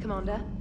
Commander?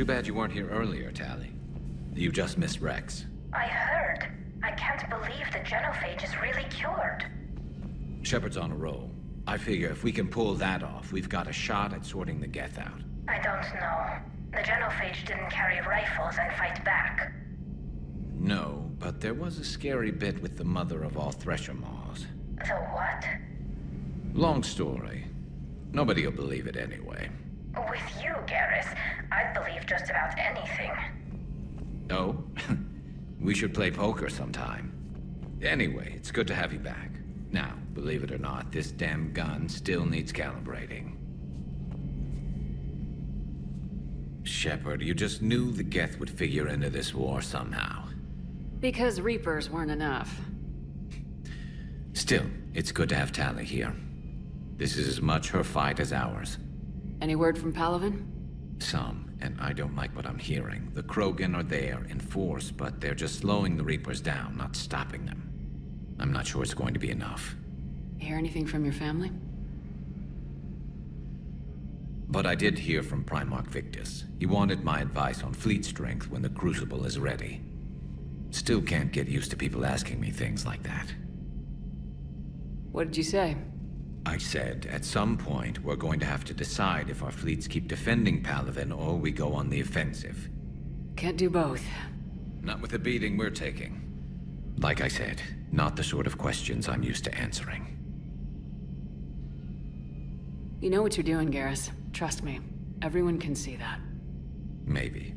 Too bad you weren't here earlier, Tali. You just missed Wrex. I heard. I can't believe the genophage is really cured. Shepard's on a roll. I figure if we can pull that off, we've got a shot at sorting the Geth out. I don't know. The genophage didn't carry rifles and fight back. No, but there was a scary bit with the mother of all Thresher Maws. The what? Long story. Nobody'll believe it anyway. With you, Garrus, just about anything. Oh? we should play poker sometime. Anyway, it's good to have you back. Now, believe it or not, this damn gun still needs calibrating. Shepard, you just knew the Geth would figure into this war somehow. Because Reapers weren't enough. Still, it's good to have Tali here. This is as much her fight as ours. Any word from Palaven? Some, and I don't like what I'm hearing. The Krogan are there in force, but they're just slowing the Reapers down, not stopping them. I'm not sure it's going to be enough. Hear anything from your family? But I did hear from Primarch Victus. He wanted my advice on fleet strength when the Crucible is ready. Still can't get used to people asking me things like that. What did you say? I said, at some point, we're going to have to decide if our fleets keep defending Palaven or we go on the offensive. Can't do both. Not with the beating we're taking. Like I said, not the sort of questions I'm used to answering. You know what you're doing, Garrus. Trust me. Everyone can see that. Maybe.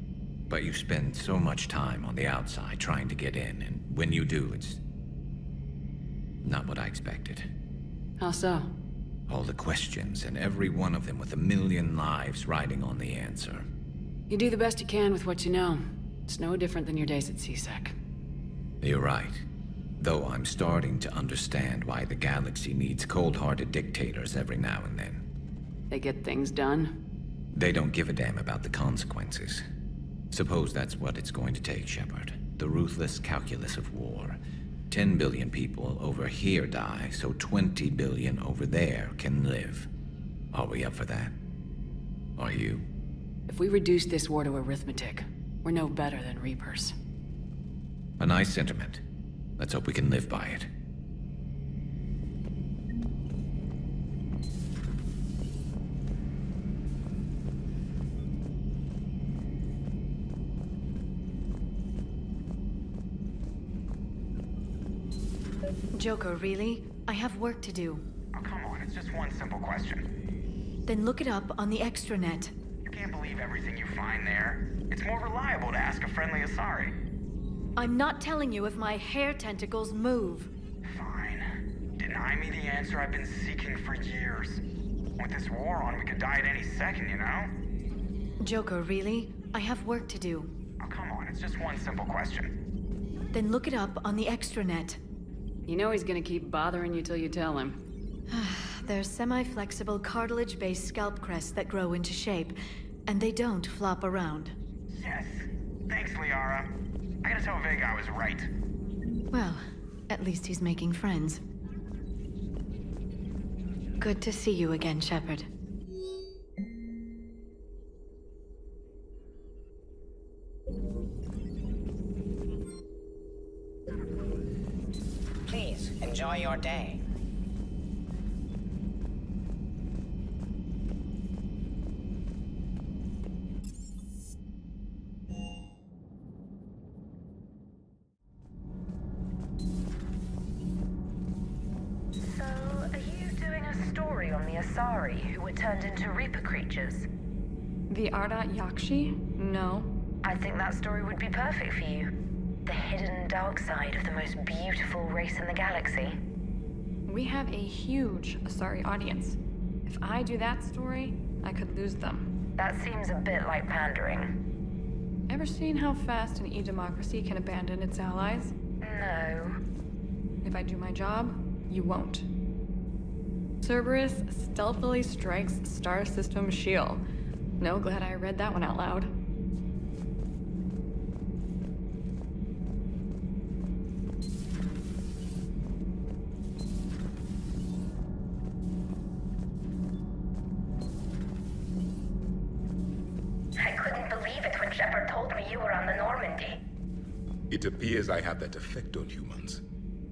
But you spend so much time on the outside trying to get in, and when you do, it's... not what I expected. How so? All the questions, and every one of them with a million lives riding on the answer. You do the best you can with what you know. It's no different than your days at C-Sec. You're right. Though I'm starting to understand why the galaxy needs cold-hearted dictators every now and then. They get things done. They don't give a damn about the consequences. Suppose that's what it's going to take, Shepard. The ruthless calculus of war. 10 billion people over here die, so 20 billion over there can live. Are we up for that? Are you? If we reduce this war to arithmetic, we're no better than Reapers. A nice sentiment. Let's hope we can live by it. Joker, really? I have work to do. Oh, come on, it's just one simple question. Then look it up on the extranet. You can't believe everything you find there. It's more reliable to ask a friendly Asari. I'm not telling you if my hair tentacles move. Fine. Deny me the answer I've been seeking for years. With this war on, we could die at any second, you know? Joker, really? I have work to do. Oh, come on, it's just one simple question. Then look it up on the extranet. You know he's gonna keep bothering you till you tell him. They're semi-flexible cartilage-based scalp crests that grow into shape, and they don't flop around. Yes. Thanks, Liara. I gotta tell Vega I was right. Well, at least he's making friends. Good to see you again, Shepard. Your day. So, are you doing a story on on the Asari who were turned into Reaper creatures? The Ardat Yakshi? No. I think that story would be perfect for you. The hidden dark side of the most beautiful race in the galaxy. We have a huge uh, Asari audience. If I do that story, I could lose them. That seems a bit like pandering. Ever seen how fast an e-democracy can abandon its allies? No. If I do my job, you won't. Cerberus stealthily strikes Star System shield. No, glad I read that one out loud. Appears I have that effect on humans.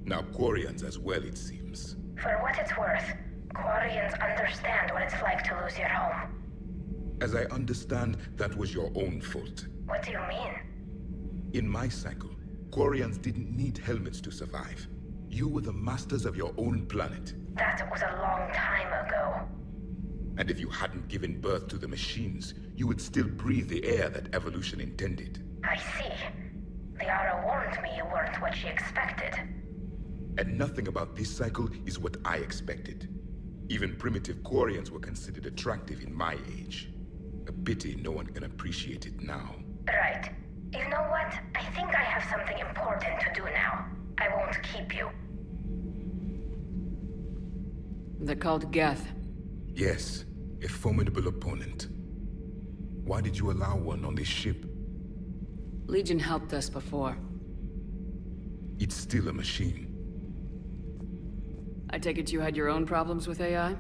Now Quarians as well, it seems. For what it's worth, Quarians understand what it's like to lose your home. As I understand, that was your own fault. What do you mean? In my cycle, Quarians didn't need helmets to survive. You were the masters of your own planet. That was a long time ago. And if you hadn't given birth to the machines, you would still breathe the air that evolution intended. I see. Liara warned me you weren't what she expected. And nothing about this cycle is what I expected. Even primitive Quarians were considered attractive in my age. A pity no one can appreciate it now. Right. You know what? I think I have something important to do now. I won't keep you. They're called Geth. Yes, a formidable opponent. Why did you allow one on this ship? Legion helped us before. It's still a machine. I take it you had your own problems with AI?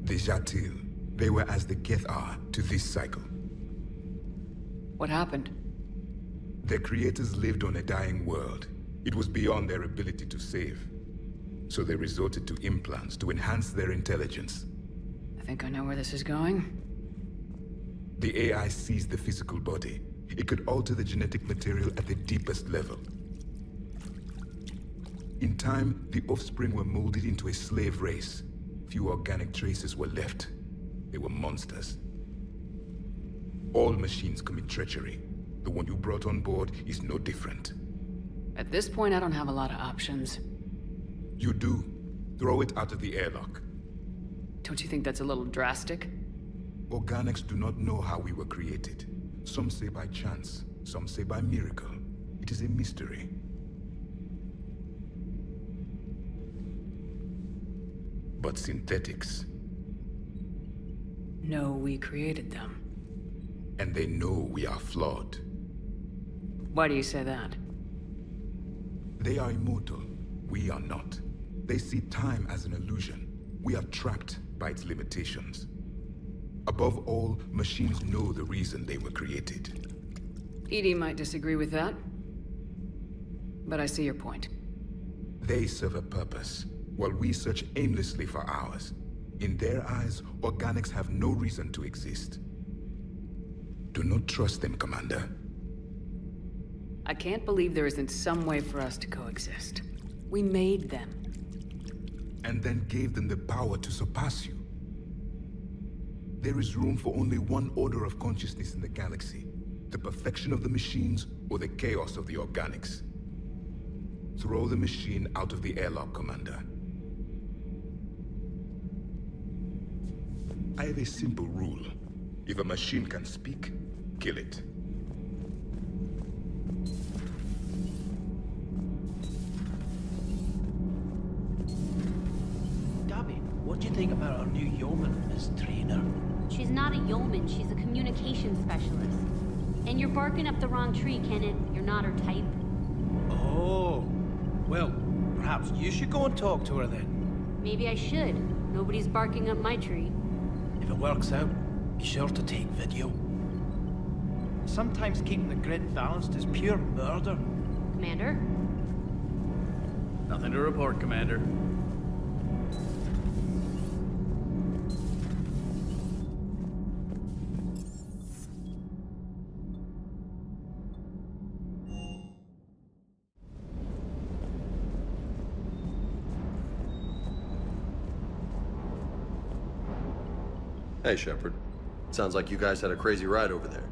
The Zha'til, they were as the Geth are to this cycle. What happened? Their creators lived on a dying world. It was beyond their ability to save. So they resorted to implants to enhance their intelligence. I think I know where this is going. The AI seized the physical body. It could alter the genetic material at the deepest level. In time, the offspring were molded into a slave race. Few organic traces were left. They were monsters. All machines commit treachery. The one you brought on board is no different. At this point, I don't have a lot of options. You do. Throw it out of the airlock. Don't you think that's a little drastic? Organics do not know how we were created. Some say by chance, some say by miracle. It is a mystery. But synthetics, No, we created them. and they know we are flawed. Why do you say that? They are immortal. We are not. They see time as an illusion. We are trapped by its limitations. Above all, machines know the reason they were created. EDI might disagree with that. But I see your point. They serve a purpose, while we search aimlessly for ours. In their eyes, organics have no reason to exist. Do not trust them, Commander. I can't believe there isn't some way for us to coexist. We made them. and then gave them the power to surpass you. There is room for only one order of consciousness in the galaxy. The perfection of the machines or the chaos of the organics. Throw the machine out of the airlock, Commander. I have a simple rule. If a machine can speak, kill it. Gabby, what do you think about our new yeoman, Miss Traynor? She's not a yeoman, she's a communications specialist. And you're barking up the wrong tree, Kenneth. You're not her type. Oh, well, perhaps you should go and talk to her then. Maybe I should. Nobody's barking up my tree. If it works out, be sure to take video. Sometimes keeping the grid balanced is pure murder. Commander? Nothing to report, Commander. Hey, Shepard. Sounds like you guys had a crazy ride over there.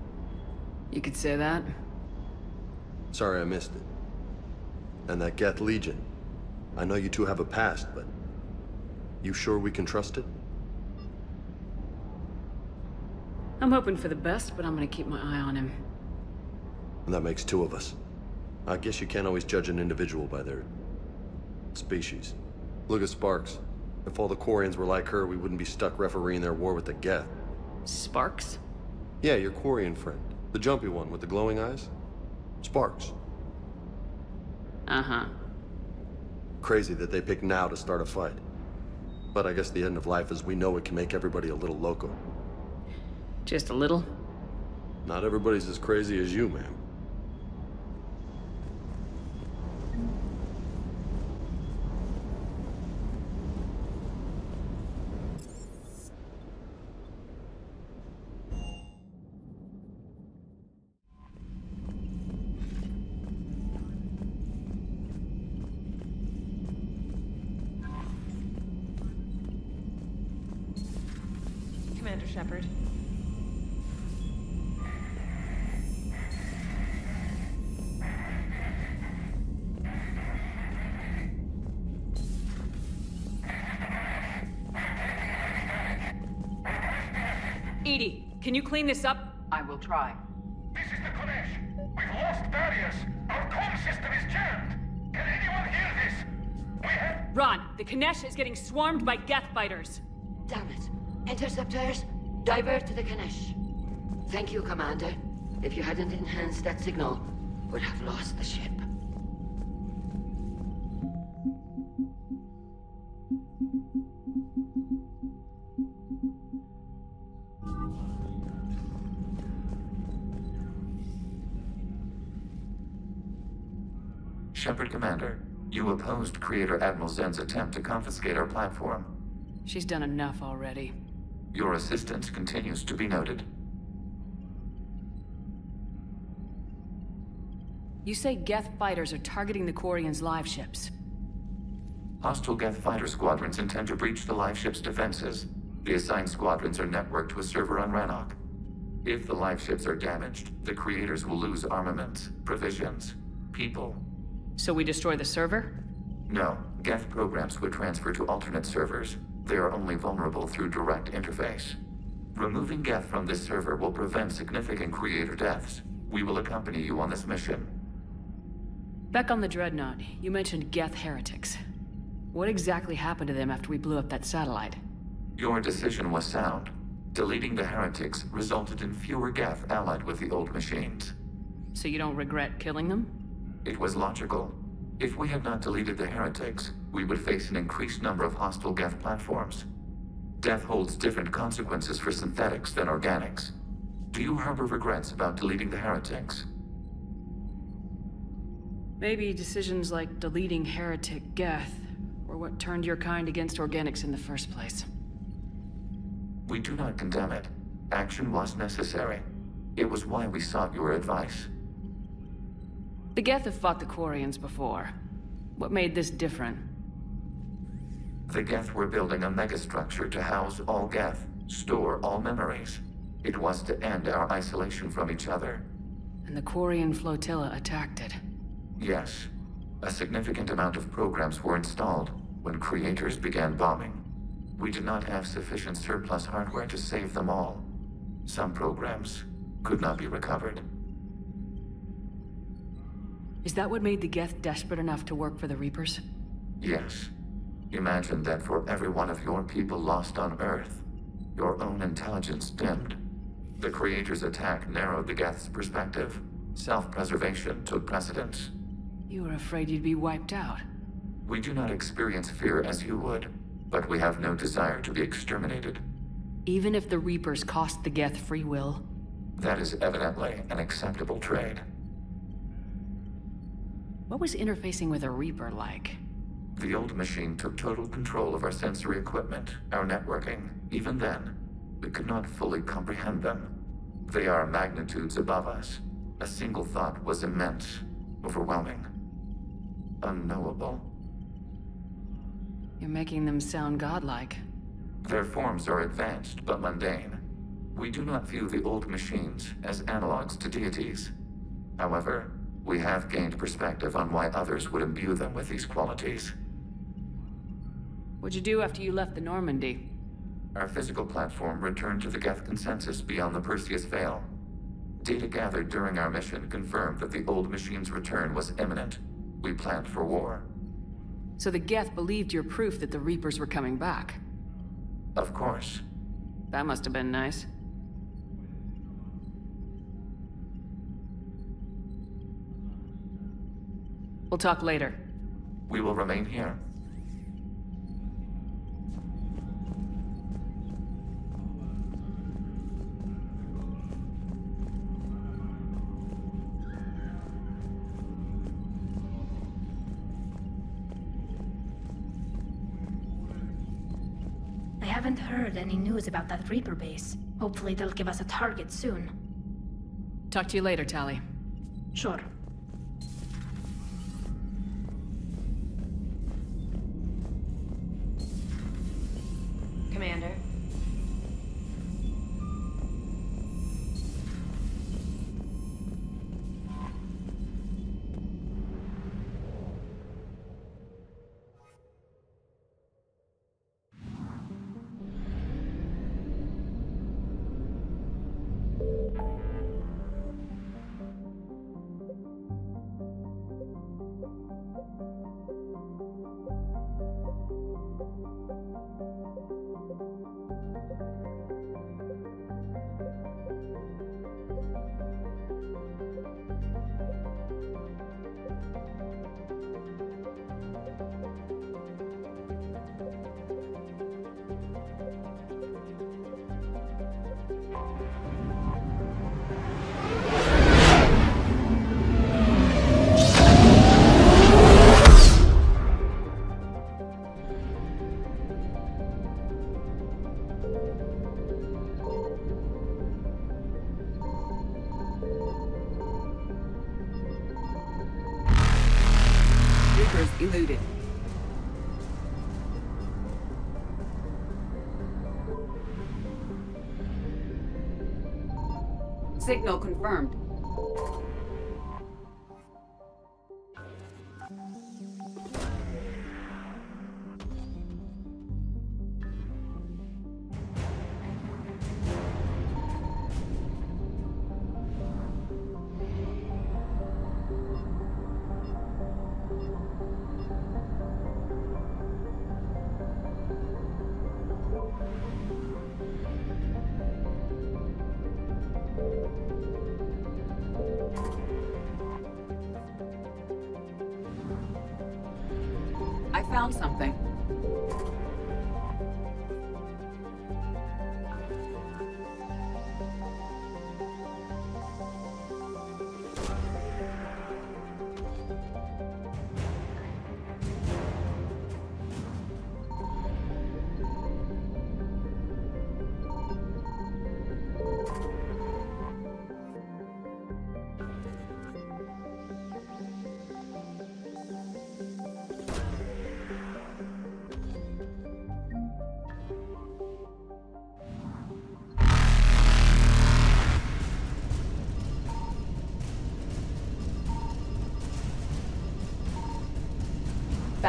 You could say that. Sorry I missed it. And that Geth Legion. I know you two have a past, but... You sure we can trust it? I'm hoping for the best, but I'm gonna keep my eye on him. And that makes two of us. I guess you can't always judge an individual by their... species. Look at Sparks. If all the Quarians were like her, we wouldn't be stuck refereeing their war with the Geth. Sparks? Yeah, your Quarian friend. The jumpy one with the glowing eyes. Sparks. Uh-huh. Crazy that they picked now to start a fight. But I guess the end of life as we know it can make everybody a little loco. Just a little? Not everybody's as crazy as you, ma'am. Clean this up? I will try. This is the Konesh. We've lost barriers. Our comm system is jammed. Can anyone hear this? We have... Ron, the Kinesh is getting swarmed by Geth fighters. Damn it. Interceptors, divert to the Ganesh. Thank you, Commander. If you hadn't enhanced that signal, we'd have lost the ship. Creator Admiral Xen's attempt to confiscate our platform. She's done enough already. Your assistance continues to be noted. You say Geth fighters are targeting the Quarians' live ships. Hostile Geth fighter squadrons intend to breach the live ship's defenses. The assigned squadrons are networked to a server on Rannoch. If the live ships are damaged, the creators will lose armaments, provisions, people. So we destroy the server? No, Geth programs would transfer to alternate servers. They are only vulnerable through direct interface. Removing Geth from this server will prevent significant creator deaths. We will accompany you on this mission. Back on the Dreadnought, you mentioned Geth heretics. What exactly happened to them after we blew up that satellite? Your decision was sound. Deleting the heretics resulted in fewer Geth allied with the old machines. So you don't regret killing them? It was logical. If we had not deleted the heretics, we would face an increased number of hostile Geth platforms. Death holds different consequences for synthetics than organics. Do you harbor regrets about deleting the heretics? Maybe decisions like deleting heretic Geth were what turned your kind against organics in the first place. We do not condemn it. Action was necessary. It was why we sought your advice. The Geth have fought the Quarians before. What made this different? The Geth were building a megastructure to house all Geth, store all memories. It was to end our isolation from each other. And the Quarian flotilla attacked it. Yes. A significant amount of programs were installed when creators began bombing. We did not have sufficient surplus hardware to save them all. Some programs could not be recovered. Is that what made the Geth desperate enough to work for the Reapers? Yes. Imagine that for every one of your people lost on Earth, your own intelligence dimmed. The Creator's attack narrowed the Geth's perspective. Self-preservation took precedence. You were afraid you'd be wiped out. We do not experience fear as you would, but we have no desire to be exterminated. Even if the Reapers cost the Geth free will? That is evidently an acceptable trade. What was interfacing with a Reaper like? The old machine took total control of our sensory equipment, our networking. Even then, we could not fully comprehend them. They are magnitudes above us. A single thought was immense, overwhelming, unknowable. You're making them sound godlike. Their forms are advanced but mundane. We do not view the old machines as analogs to deities. However, we have gained perspective on why others would imbue them with these qualities. What'd you do after you left the Normandy? Our physical platform returned to the Geth consensus beyond the Perseus Veil. Data gathered during our mission confirmed that the old machine's return was imminent. We planned for war. So the Geth believed your proof that the Reapers were coming back? Of course. That must have been nice. We'll talk later. We will remain here. I haven't heard any news about that Reaper base. Hopefully they'll give us a target soon. Talk to you later, Tali. Sure. Commander.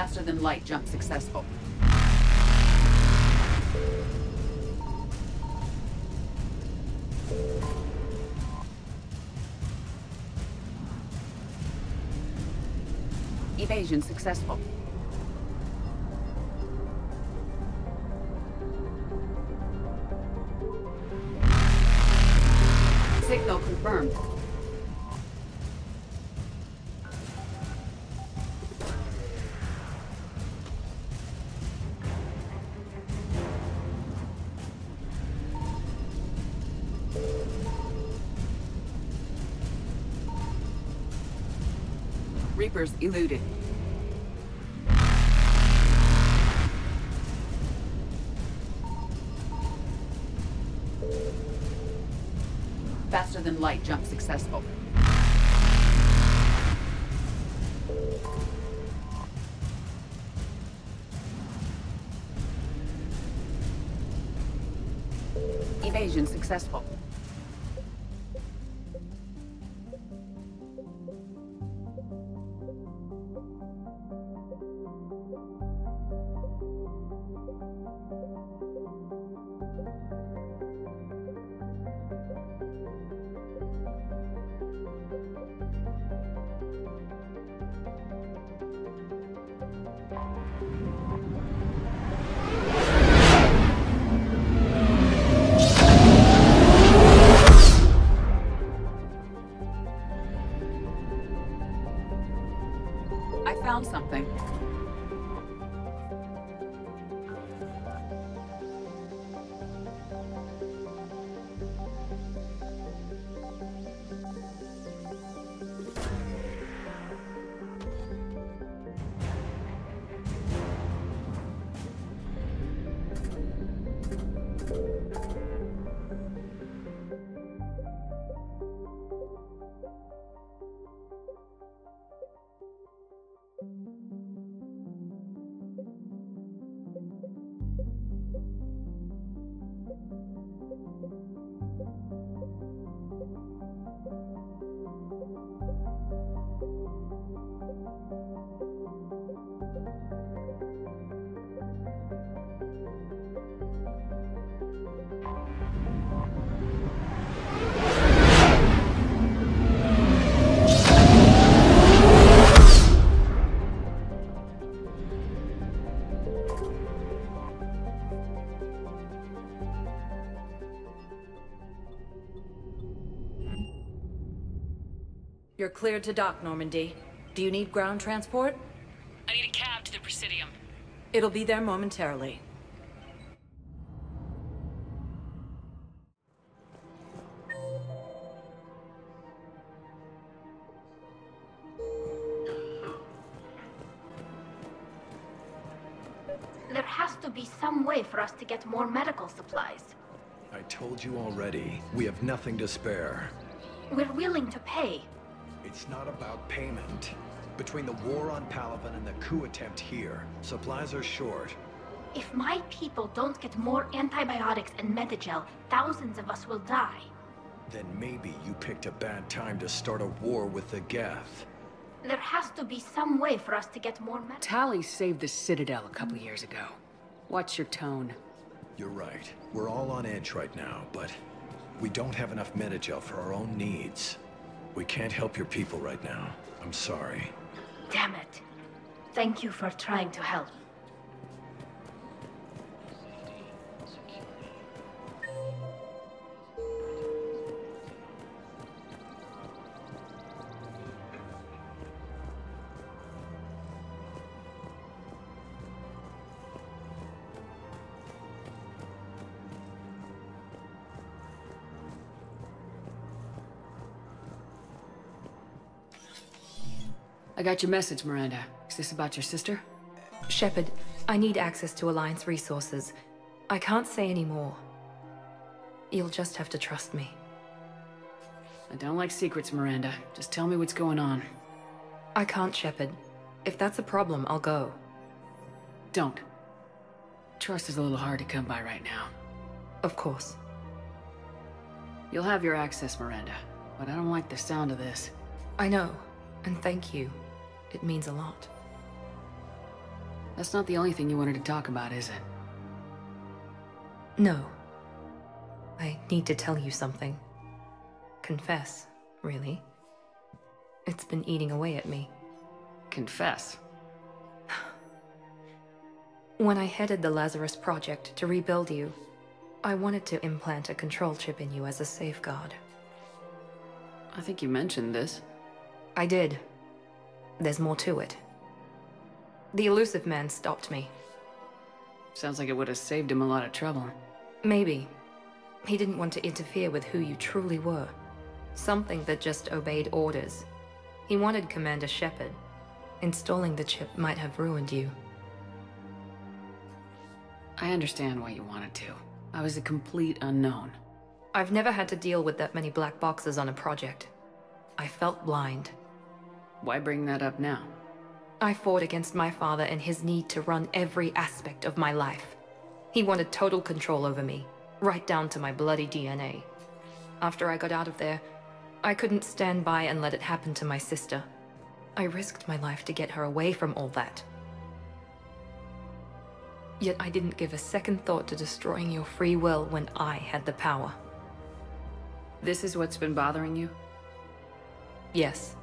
Faster than light jump successful. Evasion successful. Eluded. Faster than light jump successful. Evasion successful. You're cleared to dock, Normandy. Do you need ground transport? I need a cab to the Presidium. It'll be there momentarily. There has to be some way for us to get more medical supplies. I told you already, we have nothing to spare. We're willing to pay. It's not about payment. Between the war on Palaven and the coup attempt here, supplies are short. If my people don't get more antibiotics and Medigel, thousands of us will die. Then maybe you picked a bad time to start a war with the Geth. There has to be some way for us to get more med- Tali saved the Citadel a couple years ago. Watch your tone. You're right. We're all on edge right now, but we don't have enough Medigel for our own needs. We can't help your people right now. I'm sorry. Damn it. Thank you for trying to help. I got your message, Miranda. Is this about your sister? Shepard, I need access to Alliance resources. I can't say any more. You'll just have to trust me. I don't like secrets, Miranda. Just tell me what's going on. I can't, Shepard. If that's a problem, I'll go. Don't. Trust is a little hard to come by right now. Of course. You'll have your access, Miranda. But I don't like the sound of this. I know, and thank you. It means a lot. That's not the only thing you wanted to talk about, is it? No. I need to tell you something. Confess, really. It's been eating away at me. Confess? When I headed the Lazarus Project to rebuild you, I wanted to implant a control chip in you as a safeguard. I think you mentioned this. I did. There's more to it. The Illusive Man stopped me. Sounds like it would have saved him a lot of trouble. Maybe. He didn't want to interfere with who you truly were. Something that just obeyed orders. He wanted Commander Shepard. Installing the chip might have ruined you. I understand why you wanted to. I was a complete unknown. I've never had to deal with that many black boxes on a project. I felt blind. Why bring that up now? I fought against my father and his need to run every aspect of my life. He wanted total control over me. Right down to my bloody DNA. After I got out of there, I couldn't stand by and let it happen to my sister. I risked my life to get her away from all that. Yet I didn't give a second thought to destroying your free will when I had the power. This is what's been bothering you? Yes.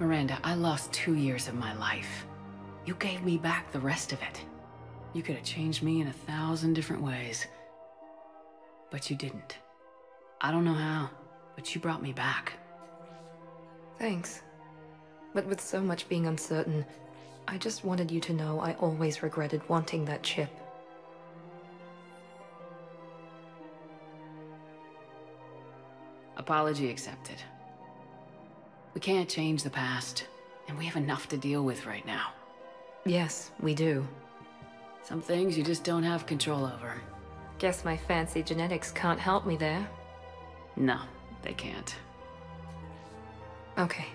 Miranda, I lost two years of my life. You gave me back the rest of it. You could have changed me in a thousand different ways. But you didn't. I don't know how, but you brought me back. Thanks. But with so much being uncertain, I just wanted you to know I always regretted wanting that chip. Apology accepted. We can't change the past, and we have enough to deal with right now. Yes, we do. Some things you just don't have control over. Guess my fancy genetics can't help me there. No, they can't. Okay.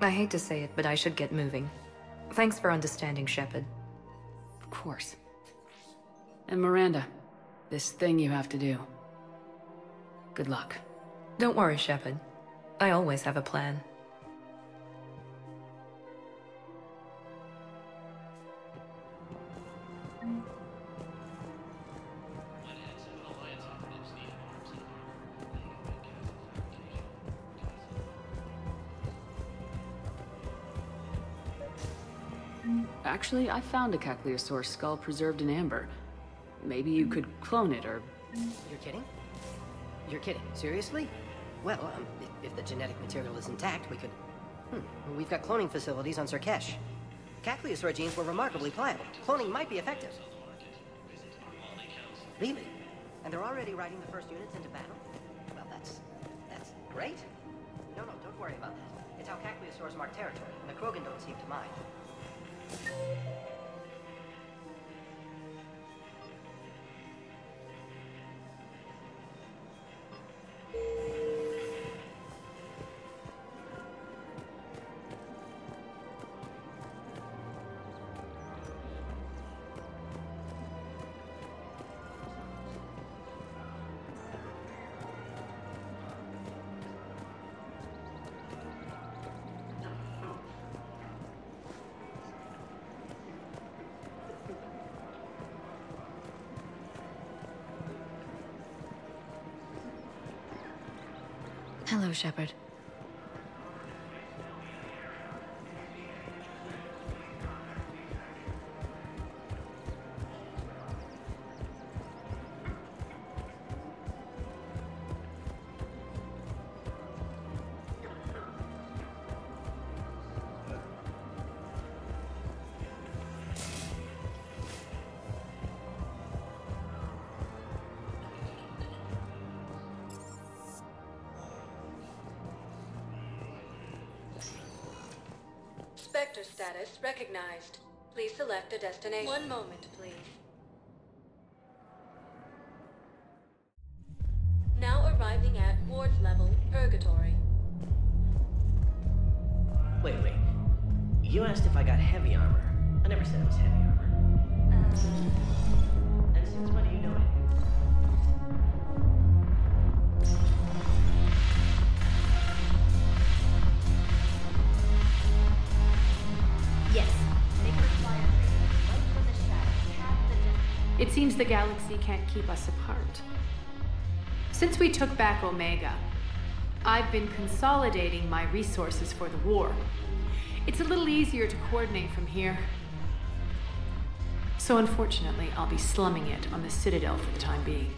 I hate to say it, but I should get moving. Thanks for understanding, Shepard. Of course. And Miranda, this thing you have to do. Good luck. Don't worry, Shepard. I always have a plan. Actually, I found a Kakliosaur skull preserved in amber. Maybe you could clone it, or... You're kidding? You're kidding. Seriously? Well, um, if, if the genetic material is intact, we could... Hmm, we've got cloning facilities on Sur'Kesh. Kakliosaur genes were remarkably pliable. Cloning might be effective. Really? And they're already riding the first units into battle? Well, that's... that's great. No, no, don't worry about that. It's how Kakliosaurs mark territory, and the Krogan don't seem to mind. Hello, Shepard. Status recognized. Please select a destination. One moment, seems the galaxy can't keep us apart. Since we took back Omega, I've been consolidating my resources for the war. It's a little easier to coordinate from here. So unfortunately, I'll be slumming it on the Citadel for the time being.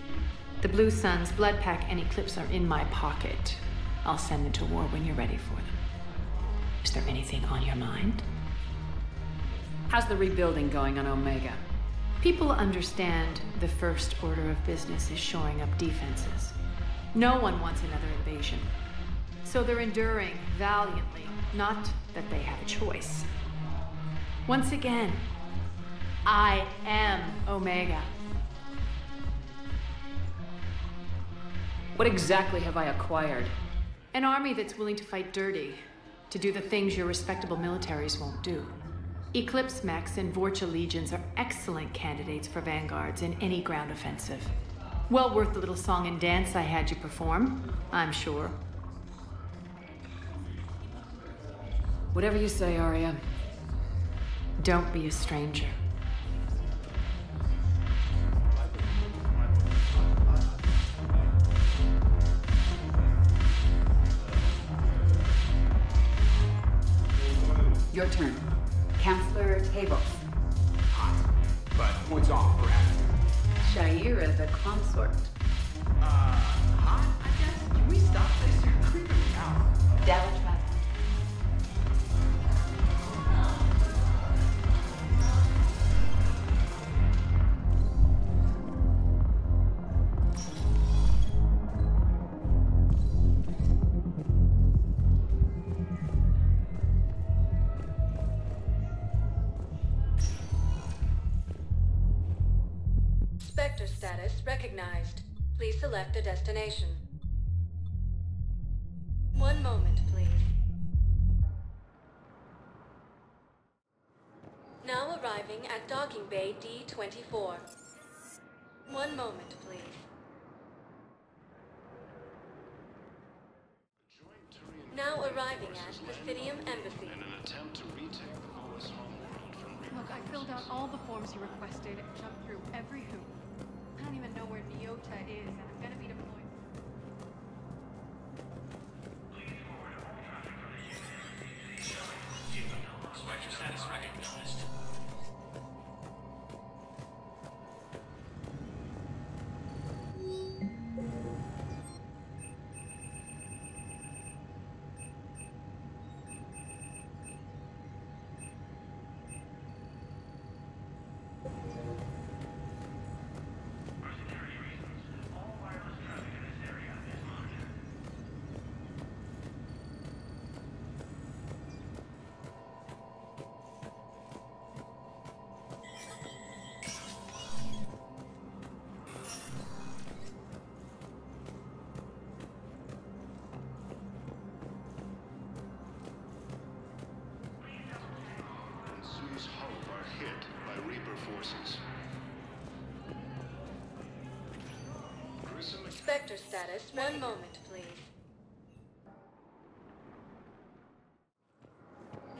The Blue Suns, Blood Pack, and Eclipse are in my pocket. I'll send them to war when you're ready for them. Is there anything on your mind? How's the rebuilding going on Omega? People understand the first order of business is shoring up defenses. No one wants another invasion. So they're enduring valiantly, not that they have a choice. Once again, I am Omega. What exactly have I acquired? An army that's willing to fight dirty, to do the things your respectable militaries won't do. Eclipse mechs and Vorcha legions are excellent candidates for vanguards in any ground offensive. Well worth the little song and dance I had you perform, I'm sure. Whatever you say, Aria. Don't be a stranger. Your turn. Councilor Tevos. Hot. But points off for attitude. Sha'ira the consort. Uh, hot, I guess? Can we stop this? You're creeping me out. Dalatrass. Status recognized. Please select a destination. One moment, please. Now arriving at docking bay D-24. One moment, please. Now arriving at Presidium Embassy. In an attempt to retake the Volus homeworld from Look, I filled out all the forms you requested, and jumped through every hoop. I don't even know where Neota is, and I'm gonna be deployed. Status recognized. Forces. Spectre status. One moment, please.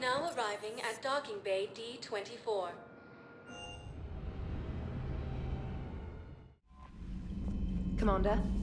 Now arriving at docking bay D-24. Commander? Commander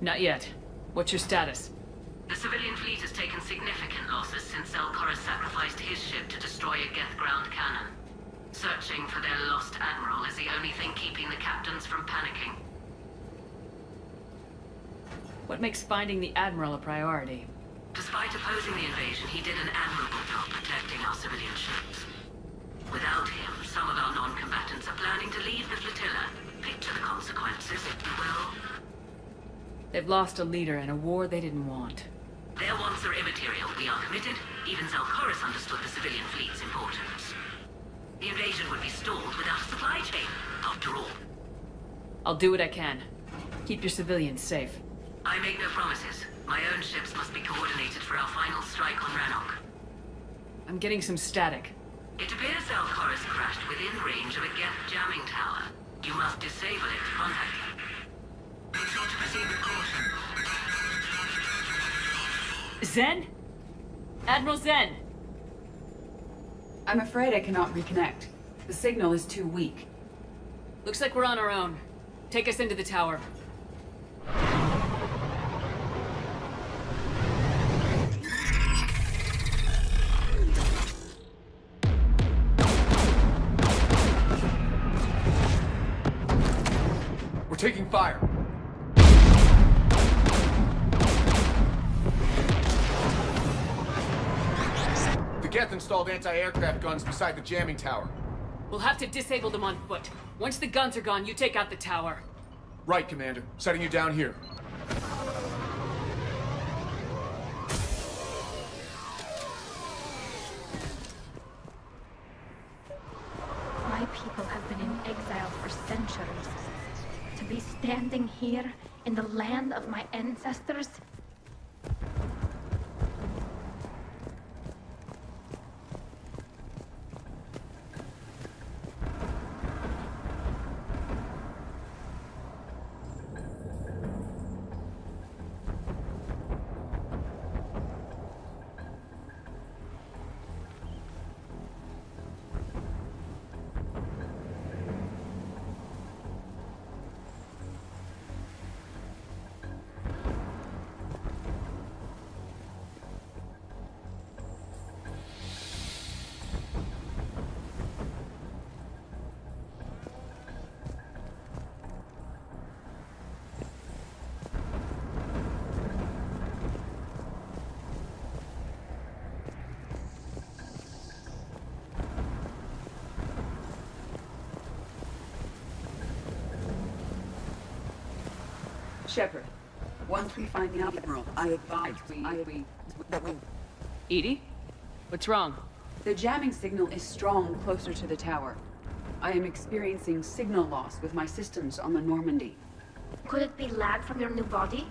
Not yet. What's your status? The civilian fleet has taken significant losses since Zaal'Koris sacrificed his ship to destroy a Geth ground cannon. Searching for their lost admiral is the only thing keeping the captains from panicking. What makes finding the Admiral a priority? Despite opposing the invasion, he did an admirable job protecting our civilian ships. Without him, some of our non-combatants are planning to leave the flotilla. They've lost a leader in a war they didn't want. Their wants are immaterial. We are committed. Even Zaal'Koris understood the civilian fleet's importance. The invasion would be stalled without a supply chain, after all. I'll do what I can. Keep your civilians safe. I make no promises. My own ships must be coordinated for our final strike on Rannoch. I'm getting some static. It appears Zaal'Koris crashed within range of a Geth jamming tower. You must disable it to contact Xen? Admiral Xen! I'm afraid I cannot reconnect. The signal is too weak. Looks like we're on our own. Take us into the tower. We're taking fire. Installed anti-aircraft guns beside the jamming tower. We'll have to disable them on foot. Once the guns are gone, you take out the tower. Right, Commander. Setting you down here. My people have been in exile for centuries. To be standing here in the land of my ancestors? Shepard, once we find the Admiral, I advise we... I, we that we... EDI? What's wrong? The jamming signal is strong closer to the tower. I am experiencing signal loss with my systems on the Normandy. Could it be lag from your new body?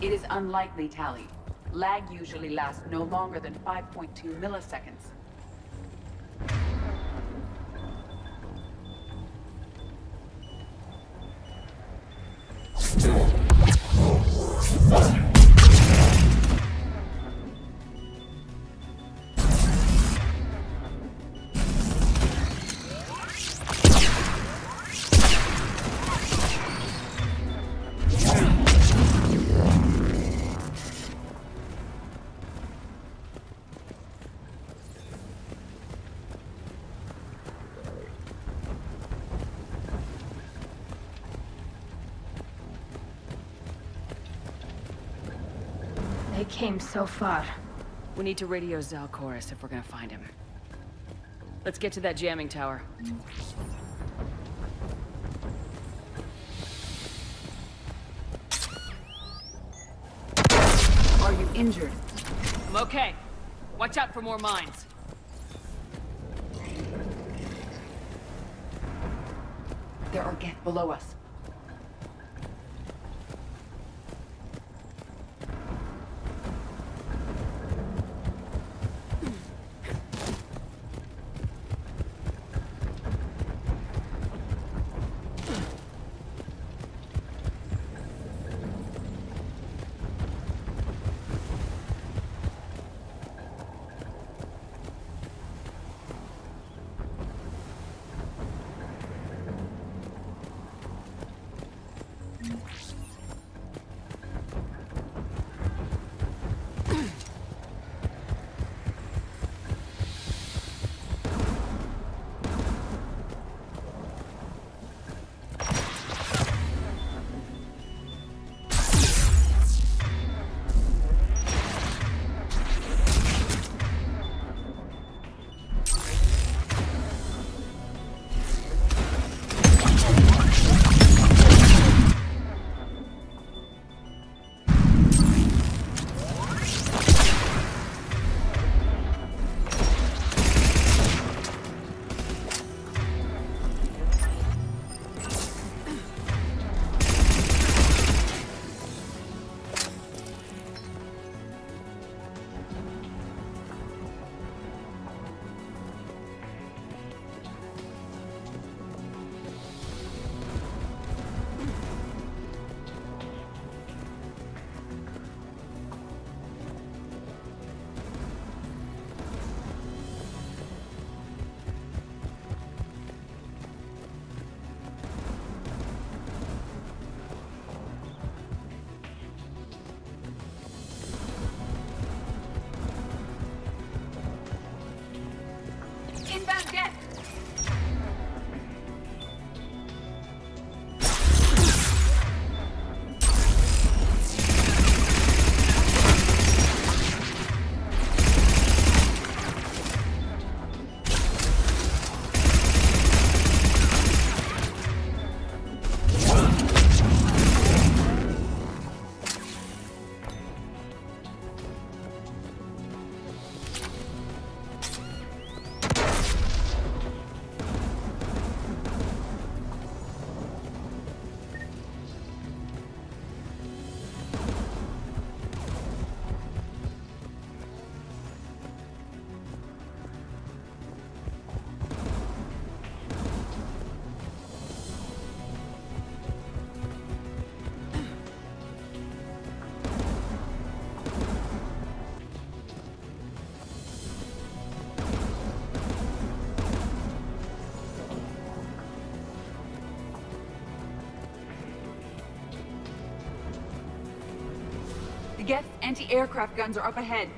It is unlikely, Tali. Lag usually lasts no longer than 5.2 milliseconds. Came so far. We need to radio Zaal'Koris if we're gonna find him. Let's get to that jamming tower. Are you injured? I'm okay. Watch out for more mines. There are Geth below us. Anti-aircraft guns are up ahead.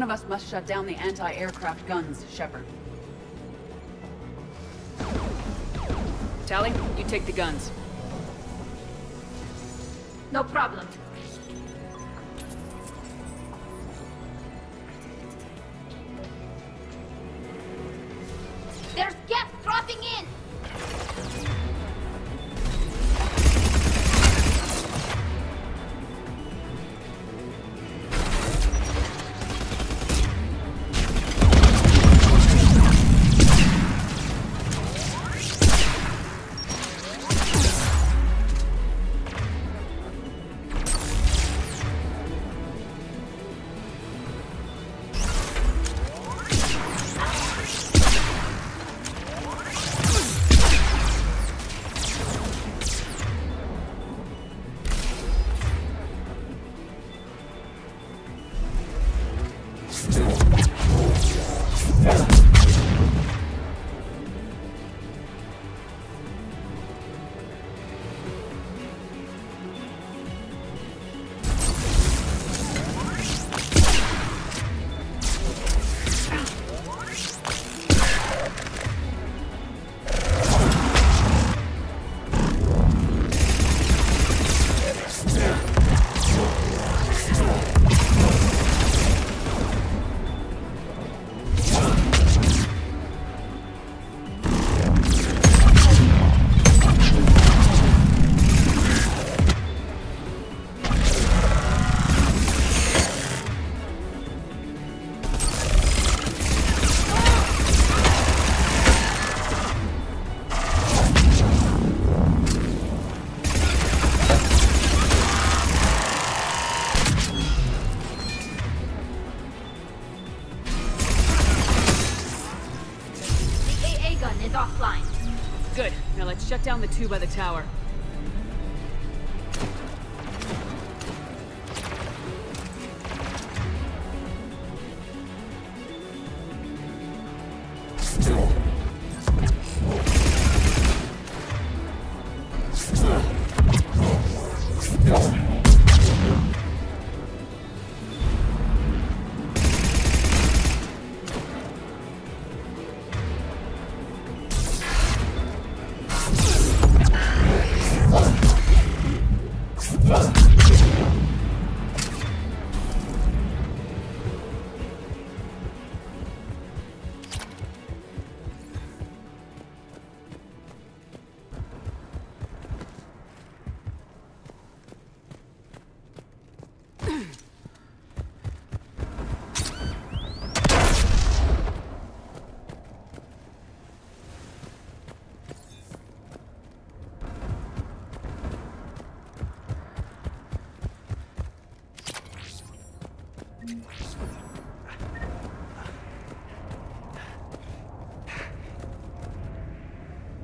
One of us must shut down the anti-aircraft guns, Shepard. Tali, you take the guns. Two by the tower.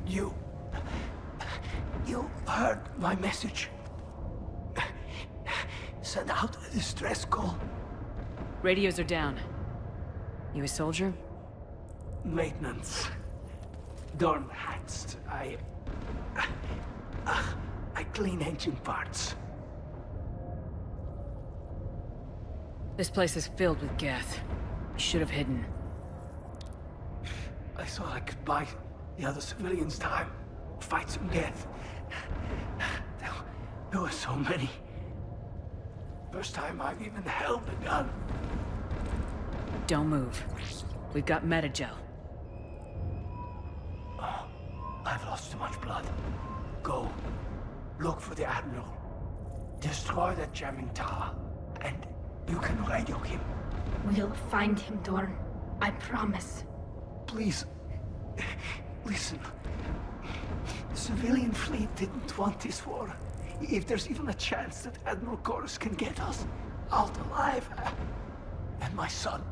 You. You heard my message. Send out a distress call. Radios are down. You a soldier? Maintenance. Dorn'Hazt. I. Uh, I clean engine parts. This place is filled with Geth. You should have hidden. I thought I could buy the other civilians time. Fight some death. There, there were so many. First time I've even held a gun. Don't move. We've got medi-gel. Oh, I've lost too much blood. Go. Look for the Admiral. Destroy that jamming tower. And you can radio him. We'll find him, Dorn. I promise. Please. Listen. The civilian fleet didn't want this war. If there's even a chance that Admiral Koris can get us out alive. uh, And my son.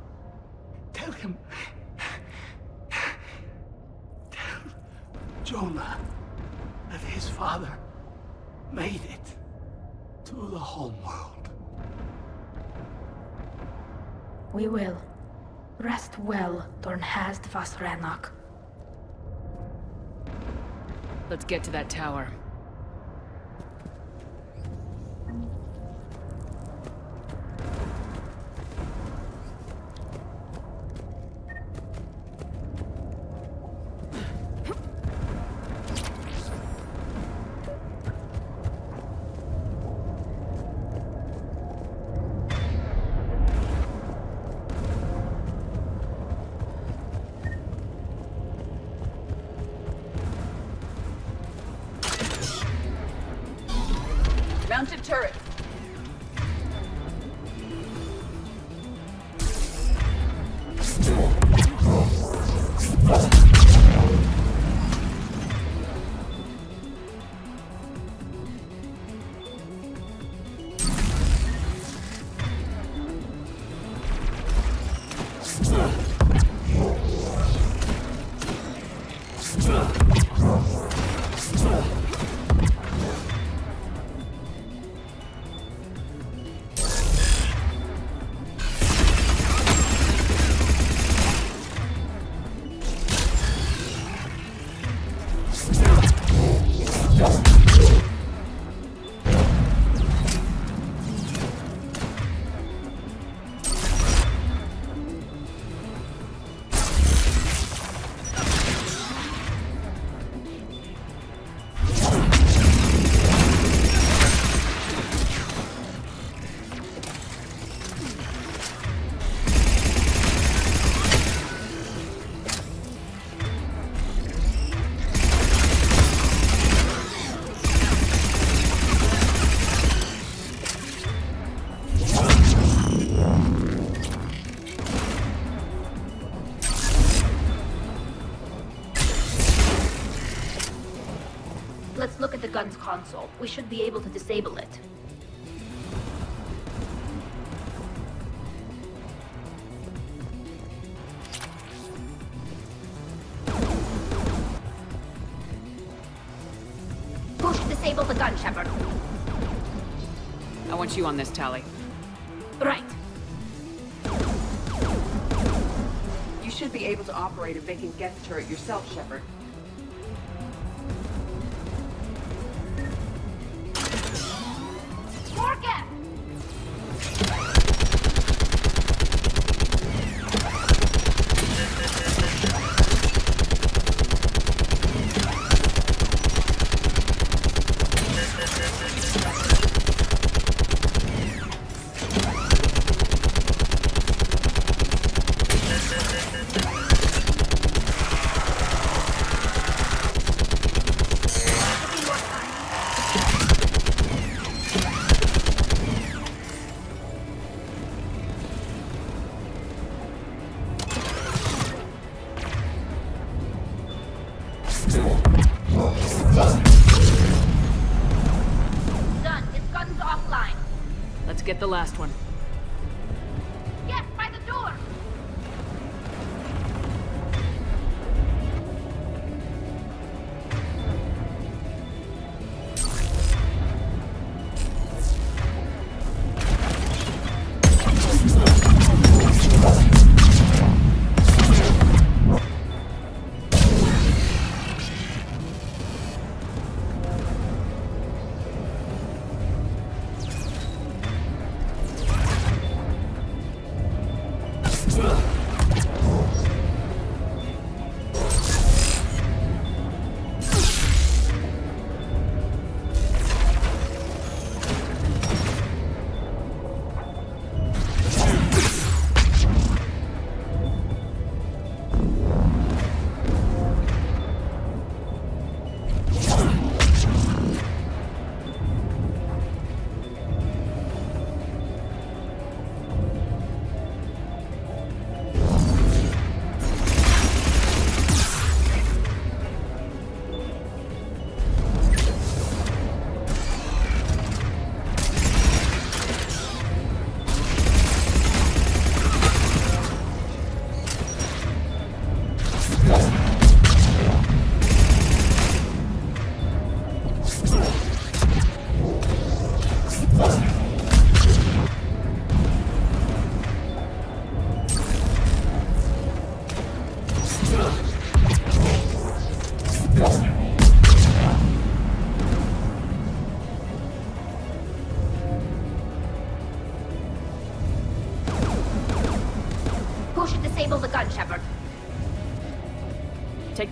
Tell him. Tell Jona that his father made it to the home We will. Rest well, Dorn'Hazt vas Rannoch. Let's get to that tower. Mounted console. We should be able to disable it. Push disable the gun, Shepard. I want you on this, Tali. Right. You should be able to operate a vacant Geth turret yourself, Shepard.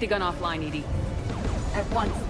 The gun offline, EDI. At once.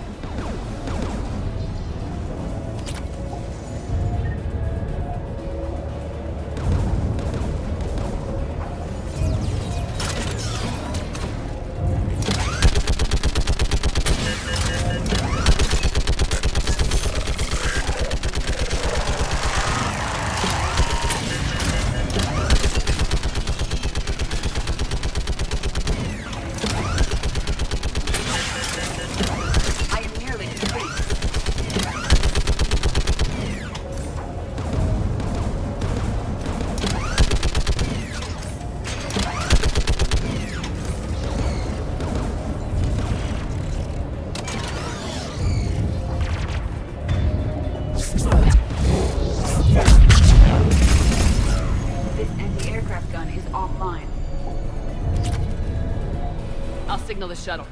The shuttle.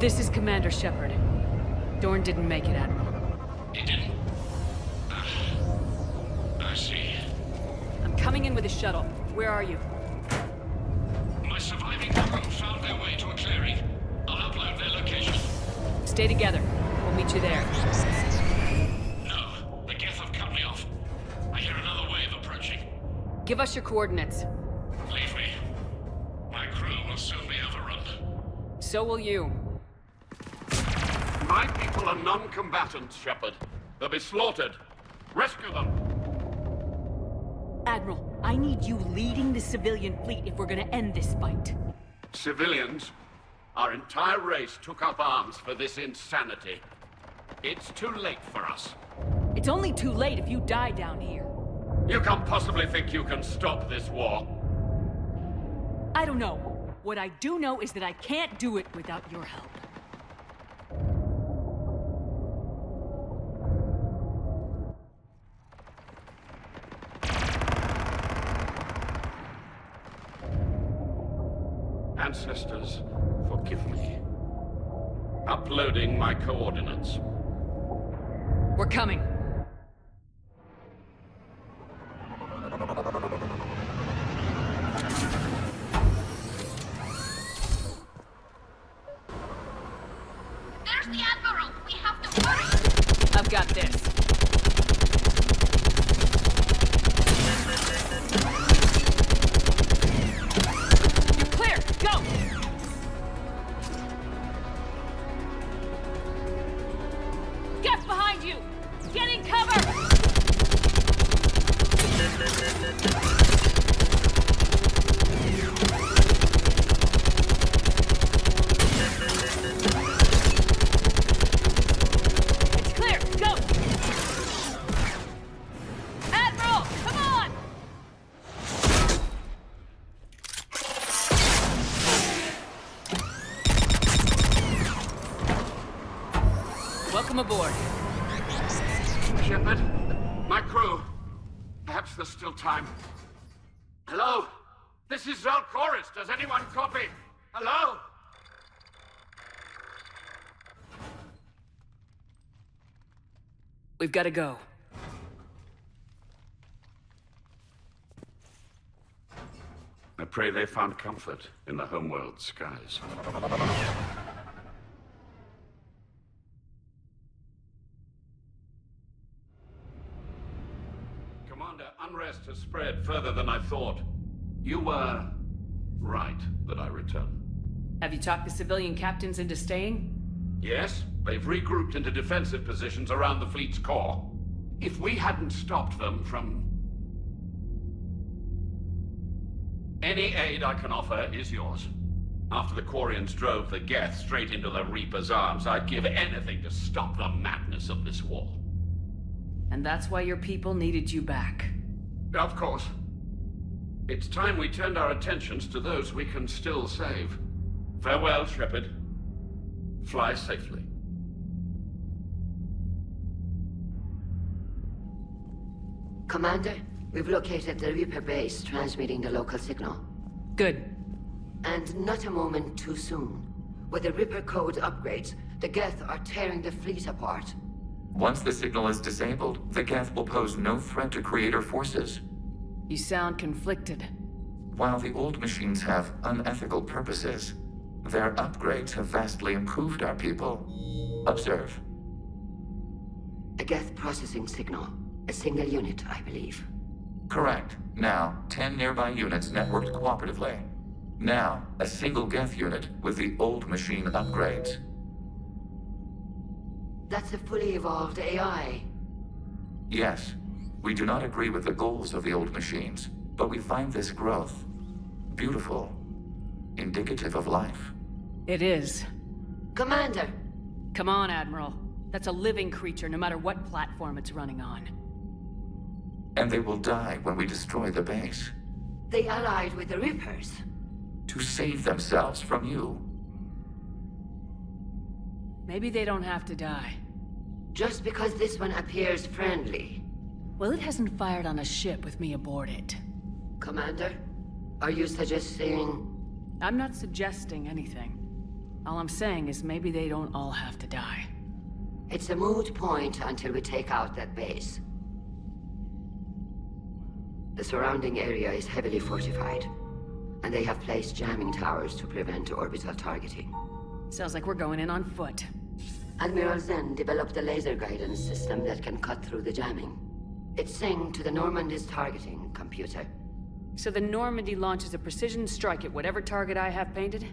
This is Commander Shepard. Dorn didn't make it, Admiral. He didn't. Ah, I see. I'm coming in with a shuttle. Where are you? My surviving crew found their way to a clearing. I'll upload their location. Stay together. We'll meet you there. No, the Geth have cut me off. I hear another wave approaching. Give us your coordinates. Leave me. My crew will soon be overrun. So will you. People are non-combatants, Shepard. They'll be slaughtered. Rescue them. Admiral, I need you leading the civilian fleet if we're gonna end this fight. Civilians, our entire race took up arms for this insanity. It's too late for us. It's only too late if you die down here. You can't possibly think you can stop this war. I don't know. What I do know is that I can't do it without your help. Ancestors, forgive me. Uploading my coordinates. We're coming. We've got to go. I pray they found comfort in the homeworld skies. Commander, unrest has spread further than I thought. You were right that I return. Have you talked the civilian captains into staying? Yes, they've regrouped into defensive positions around the fleet's core. If we hadn't stopped them from... Any aid I can offer is yours. After the Quarians drove the Geth straight into the Reaper's arms, I'd give anything to stop the madness of this war. And that's why your people needed you back. Of course. It's time we turned our attentions to those we can still save. Farewell, Shepard. Fly safely. Commander, we've located the Reaper base transmitting the local signal. Good. And not a moment too soon. With the Reaper code upgrades, the Geth are tearing the fleet apart. Once the signal is disabled, the Geth will pose no threat to Creator forces. You sound conflicted. While the old machines have unethical purposes, their upgrades have vastly improved our people. Observe. A Geth processing signal. A single unit, I believe. Correct. Now, 10 nearby units networked cooperatively. Now, a single Geth unit with the old machine upgrades. That's a fully evolved AI. Yes, we do not agree with the goals of the old machines, but we find this growth beautiful, indicative of life. It is. Commander! Come on, Admiral. That's a living creature, no matter what platform it's running on. And they will die when we destroy the base. They allied with the Reapers. To save themselves from you. Maybe they don't have to die. Just because this one appears friendly. Well, it hasn't fired on a ship with me aboard it. Commander, are you suggesting... I'm not suggesting anything. All I'm saying is maybe they don't all have to die. It's a moot point until we take out that base. The surrounding area is heavily fortified, and they have placed jamming towers to prevent orbital targeting. Sounds like we're going in on foot. Admiral Xen developed a laser guidance system that can cut through the jamming. It's synced to the Normandy's targeting computer. So the Normandy launches a precision strike at whatever target I have painted?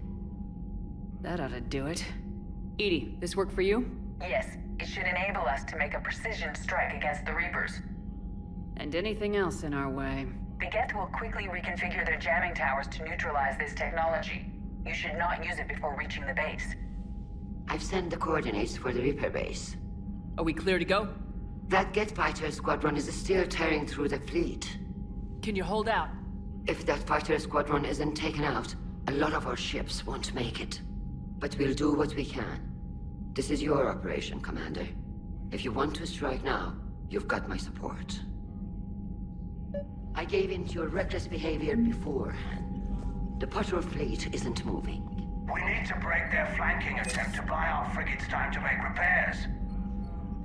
That ought to do it. EDI, this work for you? Yes, it should enable us to make a precision strike against the Reapers. And anything else in our way. The Geth will quickly reconfigure their jamming towers to neutralize this technology. You should not use it before reaching the base. I've sent the coordinates for the Reaper base. Are we clear to go? That Geth fighter squadron is still tearing through the fleet. Can you hold out? If that fighter squadron isn't taken out, a lot of our ships won't make it. But we'll do what we can. This is your operation, Commander. If you want to strike now, you've got my support. I gave in to your reckless behavior before. The patrol fleet isn't moving. We need to break their flanking attempt to buy our frigates time to make repairs.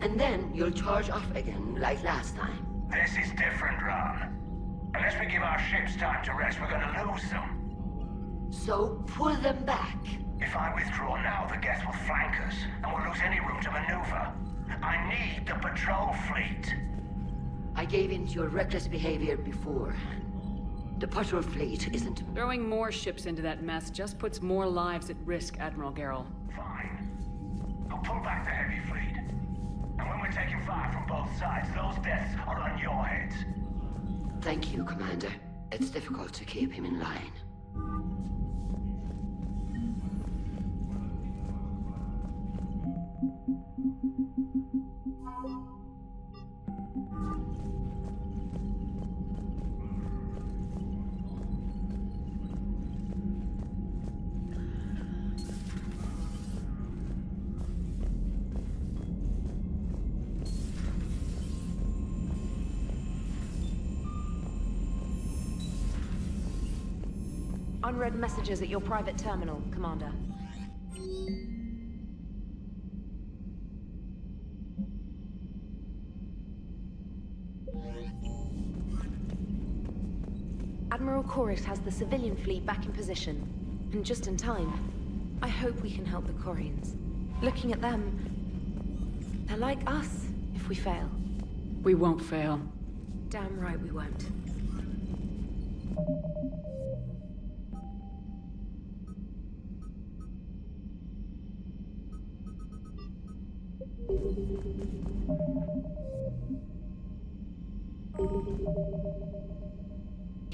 And then you'll charge off again, like last time. This is different, Raan. Unless we give our ships time to rest, we're gonna lose them. So pull them back. If I withdraw now, the Geth will flank us, and we'll lose any room to maneuver. I need the patrol fleet. I gave in to your reckless behavior beforehand. The patrol fleet isn't... Throwing more ships into that mess just puts more lives at risk, Admiral Gerrel. Fine. I'll pull back the heavy fleet. And when we're taking fire from both sides, those deaths are on your heads. Thank you, Commander. It's difficult to keep him in line. Unread messages at your private terminal, Commander. Admiral Koris has the civilian fleet back in position. And just in time. I hope we can help the Quarians. Looking at them... They're like us, if we fail. We won't fail. Damn right we won't.